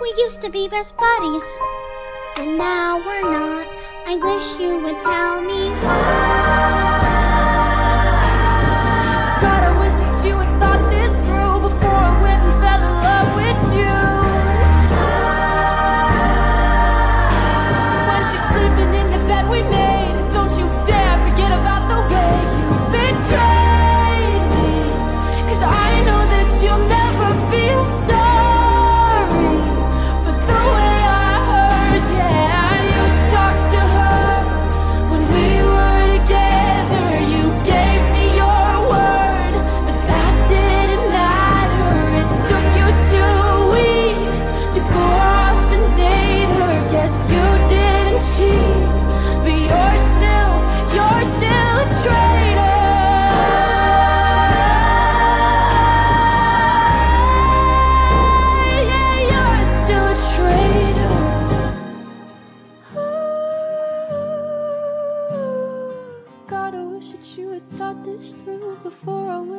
We used to be best buddies, and now we're not. I wish you would tell me why. before I went.